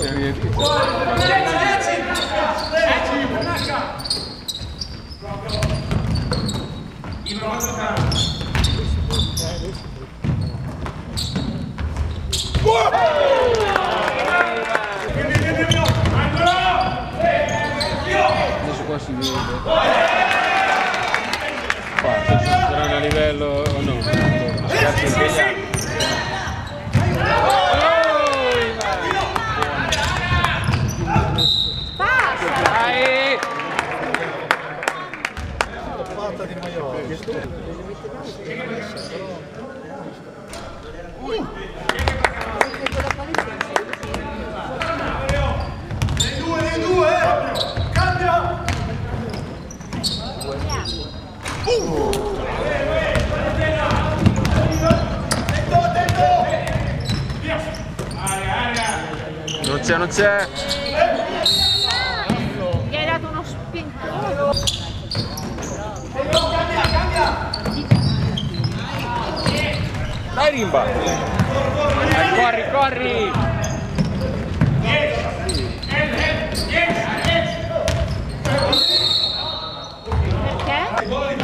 Serie D. Adesso qua si vede. Qua, se saranno a livello o no? Schiaccio anche gli altri. Dai! C'è, non c'è. Gli hai dato uno spintone. Dai Rimba! Dai, corri, corri! Perché?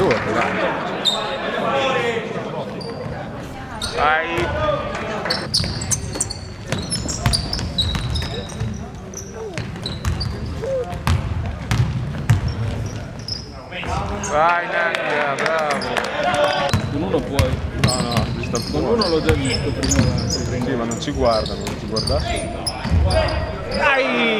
Due. Vai. Vai Nadia, bravo. Con uno puoi. No, no, sta- con uno l'ho già visto prima. Sì, ma non ci guardano, non ci guardassi. Dai!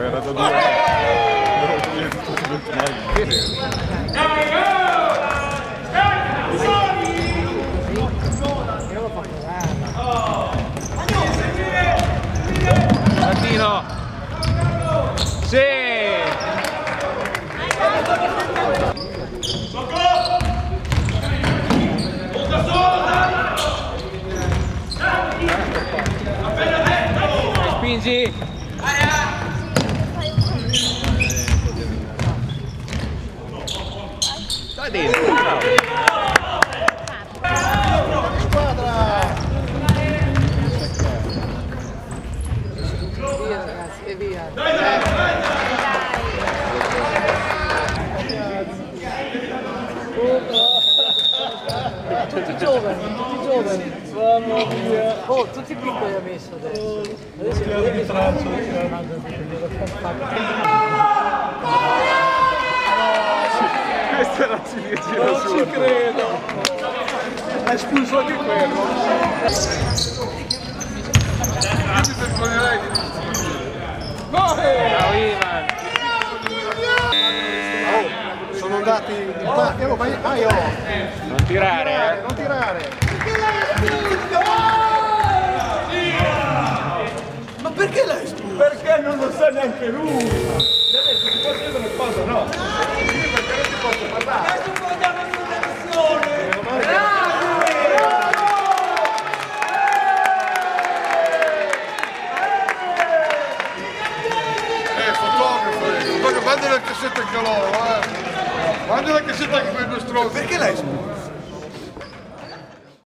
era da due. Spingi! Dai dentro, bravo. Via ragazzi, e via. Tutti giovani, tutti giovani. Mamma mia. Oh, tutti piccoli ha messo adesso. Adesso quelli che sono Questa è la ciliegina Non ci credo. Ha espulso anche quello. Anche per lei. Ciao Ivan. Sono andati in parte, oh, vai, vai, oh. Non tirare, eh. non tirare. Perché l'hai espulso? Perché non lo sa neanche lui. Gli ha detto ti posso dire una cosa, no? Perché non ti posso parlare. Adesso guardiamo in Eh, fotografo, eh. Guarda, manda la cassetta anche loro, eh. Manda la cassetta anche per il nostro... Perché l'hai espulso?